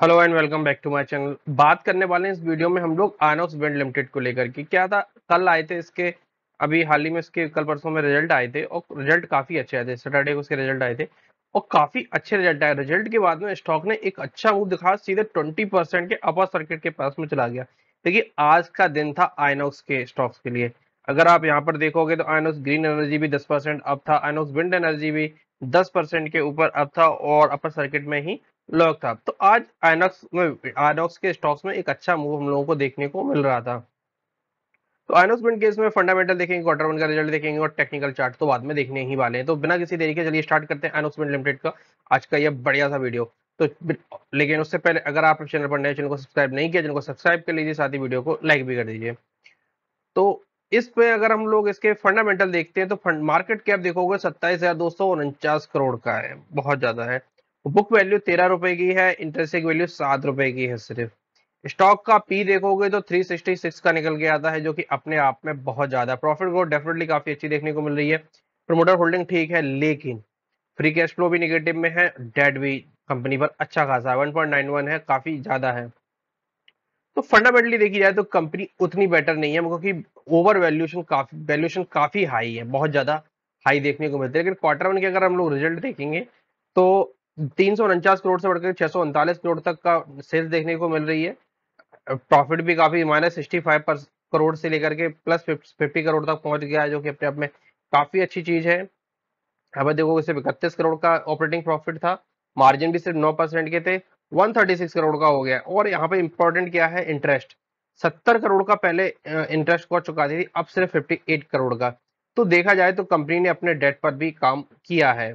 Hello and welcome back to my channel बात करने वाले हैं इस वीडियो में हम लोग आनोक्स वेंड लिमिटेड को लेकर कि। क्या था? कल आए थे इसके, अभी हाल ही में इसके, कल परसों में रिज़ल्ट आए थे और रिज़ल्ट काफ़ी अच्छे आए थे। सैटरडे को उसके रिज़ल्ट आए थे और काफ़ी अच्छे रिज़ल्ट आए। रिज़ल्ट के बाद में स्टॉक ने एक अच्छा मूव दिखा सीधे ट्वेंटी के अपर सर्किट के पास में चला गया। देखिए, आज का दिन था आइनोक्स के स्टॉक्स के लिए। अगर आप यहाँ पर देखोगे तो आइनोक्स ग्रीन एनर्जी भी दस परसेंट अब था आइनोक्स विंड एनर्जी भी दस परसेंट के ऊपर अप था और अपर सर्किट में ही लॉक था। तो आज आइनॉक्स में आइनॉक्स के स्टॉक्स में एक अच्छा मूव हम लोगों को देखने को मिल रहा था। तो आइनॉक्स बिंड केस में फंडामेंटल देखेंगे क्वार्टर वन का रिज़ल्ट देखेंगे और टेक्निकल चार्ट तो बाद में देखने ही वाले हैं। तो बिना किसी देरी के चलिए स्टार्ट करते हैं आइनॉक्स बिंड लिमिटेड का आज का यह बढ़िया सा वीडियो तो लेकिन उससे पहले अगर आप चैनल पर नए चैनल को सब्सक्राइब नहीं किया, चैनल को सब्सक्राइब कर लीजिए, साथ ही वीडियो को लाइक भी कर दीजिए। तो इस पे अगर हम लोग इसके फंडामेंटल देखते हैं तो मार्केट कैप देखोगे, सत्ताईस हज़ार दो सौ उनचास करोड़ का है, बहुत ज़्यादा है। बुक वैल्यू तेरह रुपए की है, इंटरेस्ट वैल्यू सात रुपए की है सिर्फ़। स्टॉक का पी देखोगे तो 366 का निकल के आता है, जो कि अपने आप में बहुत ज़्यादा प्रॉफिट ग्रोथ डेफिनेटली काफ़ी अच्छी देखने को मिल रही है। प्रोमोटर होल्डिंग ठीक है, लेकिन फ्री कैश फ्लो भी निगेटिव में है डेट भी कंपनी पर अच्छा खासा नाइन वन है, काफ़ी ज़्यादा है। तो फंडामेंटली देखी जाए तो कंपनी उतनी बेटर नहीं है, क्योंकि ओवर वैल्यूशन काफ़ी वैल्यूएशन काफ़ी हाई है, बहुत ज़्यादा हाई देखने को मिलती है। लेकिन क्वार्टर वन के अगर हम लोग रिज़ल्ट देखेंगे तो तीन सौ उनचास करोड़ से बढ़कर छह सौ उनतालीस करोड़ तक का सेल्स देखने को मिल रही है। प्रॉफिट भी काफ़ी माइनस सिक्सटी फाइव करोड़ से लेकर के प्लस फिफ्टी करोड़ तक पहुँच गया है, जो कि अपने आप में काफ़ी अच्छी चीज़ है। अब देखो सिर्फ़ इकतीस करोड़ का ऑपरेटिंग प्रॉफिट था मार्जिन भी सिर्फ़ नौ परसेंट के थे 136 करोड़ का हो गया। और यहाँ पे इंपॉर्टेंट क्या है? इंटरेस्ट 70 करोड़ का पहले इंटरेस्ट को चुका थी, अब सिर्फ़ 58 करोड़ का। तो देखा जाए तो कंपनी ने अपने डेट पर भी काम किया है।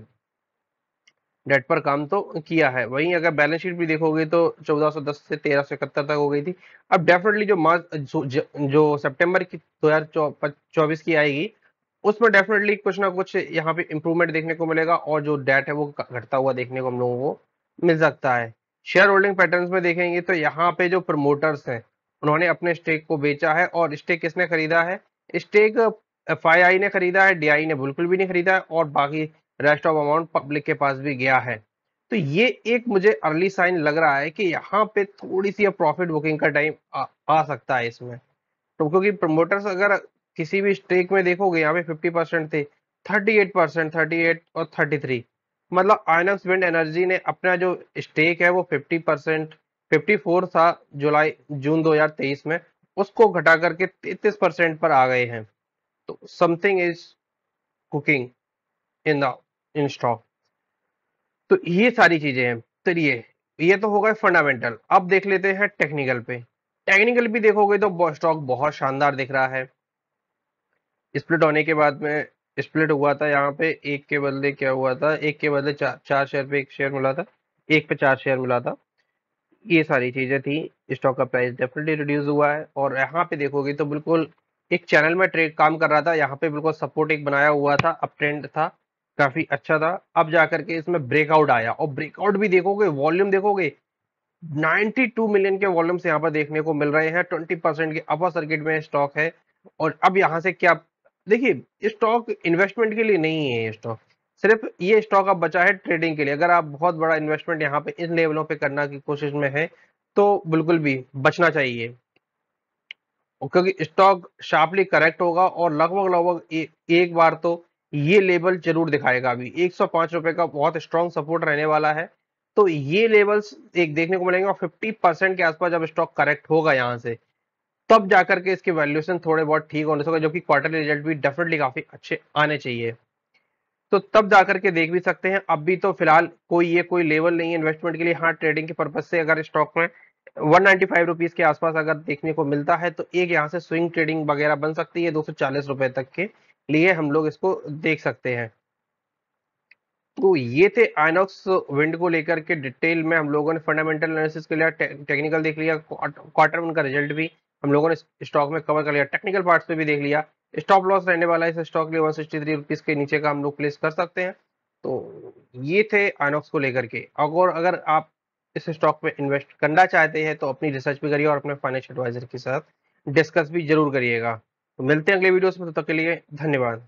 डेट पर काम तो किया है। वहीं अगर बैलेंस शीट भी देखोगे तो 1410 से 1371 तक हो गई थी। अब डेफिनेटली जो मार्च जो, सितंबर की 2024 की आएगी उसमें डेफिनेटली कुछ ना कुछ यहाँ पे इंप्रूवमेंट देखने को मिलेगा और जो डेट है वो घटता हुआ देखने को हम लोगों को मिल सकता है। शेयर होल्डिंग पैटर्न में देखेंगे तो यहाँ पे जो प्रमोटर्स हैं उन्होंने अपने स्टेक को बेचा है और स्टेक किसने खरीदा है? स्टेक एफआईआई ने खरीदा है डीआई ने बिल्कुल भी नहीं खरीदा है और बाकी रेस्ट ऑफ़ अमाउंट पब्लिक के पास भी गया है। तो ये एक मुझे अर्ली साइन लग रहा है कि यहाँ पे थोड़ी सी प्रॉफिट बुकिंग का टाइम आ, आ सकता है इसमें। तो क्योंकि प्रमोटर्स अगर किसी भी स्टेक में देखोगे यहाँ पे फिफ्टी परसेंट थे थर्टी एट परसेंट थर्टी और थर्टी थ्री मतलब आइनक्स विंड एनर्जी ने अपना जो स्टेक है वो फिफ्टी परसेंट फिफ्टी फोर था जुलाई जून 2023 में उसको घटा करके तैतीस परसेंट पर आ गए हैं। तो something is cooking in the in stock तो ये सारी चीज़ें हैं। चलिए ये तो होगा फंडामेंटल अब देख लेते हैं टेक्निकल पे। टेक्निकल भी देखोगे तो स्टॉक बहुत शानदार दिख रहा है। स्प्लिट होने के बाद में स्प्लिट हुआ था यहाँ पे, एक के बदले क्या हुआ था? एक के बदले चार चार शेयर पे एक शेयर मिला था। एक पे चार शेयर मिला था। ये सारी चीज़ें थी। स्टॉक का प्राइस डेफिनेटली रिड्यूस हुआ है। और यहाँ पे देखोगे तो बिल्कुल एक चैनल में ट्रेड काम कर रहा था। यहाँ पे बिल्कुल सपोर्ट एक बनाया हुआ था अप ट्रेंड था। काफ़ी अच्छा था। अब जाकर के इसमें ब्रेकआउट आया और ब्रेकआउट भी देखोगे वॉल्यूम देखोगे 92 मिलियन के वॉल्यूम से यहाँ पर देखने को मिल रहे हैं। 20 परसेंट के अपर सर्किट में स्टॉक है। और अब यहाँ से क्या, देखिए स्टॉक इन्वेस्टमेंट के लिए नहीं है ये स्टॉक सिर्फ़ ये स्टॉक अब बचा है ट्रेडिंग के लिए। अगर आप बहुत बड़ा इन्वेस्टमेंट यहाँ पे इन लेवलों पे करना की कोशिश में है तो बिल्कुल भी बचना चाहिए। क्योंकि स्टॉक शार्पली करेक्ट होगा और लगभग लगभग एक बार तो ये लेवल ज़रूर दिखाएगा अभी। एक सौ रुपए का बहुत स्ट्रॉन्ग सपोर्ट रहने वाला है। तो ये लेवल्स एक देखने को मिलेंगे और फिफ्टी परसेंट के आसपास जब स्टॉक करेक्ट होगा यहाँ से, तब जाकर के इसके वैल्यूएशन थोड़े बहुत ठीक होने से जो कि क्वार्टरली रिज़ल्ट भी डेफिनेटली काफ़ी अच्छे आने चाहिए। तो तब जाकर के देख भी सकते हैं। अब भी तो फ़िलहाल कोई ये कोई लेवल नहीं है इन्वेस्टमेंट के लिए। हाँ ट्रेडिंग के पर्पज से अगर स्टॉक में वन नाइनटी फाइव रुपीज़ के आसपास अगर देखने को मिलता है तो एक यहाँ से स्विंग ट्रेडिंग वगैरह बन सकती है दो सौ चालीस रुपए तक के। लिए हम लोग इसको देख सकते हैं। तो ये थे आइनॉक्स विंड को लेकर के डिटेल में हम लोगों ने फंडामेंटल एनालिसिस के लिए टेक्निकल देख लिया क्वार्टर वन का रिज़ल्ट भी हम लोगों ने स्टॉक में कवर कर लिया, टेक्निकल पार्ट्स पे भी देख लिया। स्टॉप लॉस रहने वाला है इस स्टॉक के वन सिक्सटी के नीचे का हम लोग प्लेस कर सकते हैं। तो ये थे आइनॉक्स को लेकर के। अगर अगर आप इस स्टॉक में इन्वेस्ट करना चाहते हैं तो अपनी रिसर्च भी करिए और अपने फाइनेंशियल एडवाइजर के साथ डिस्कस भी ज़रूर करिएगा। तो मिलते हैं अगले वीडियोस में तब तक के लिए धन्यवाद।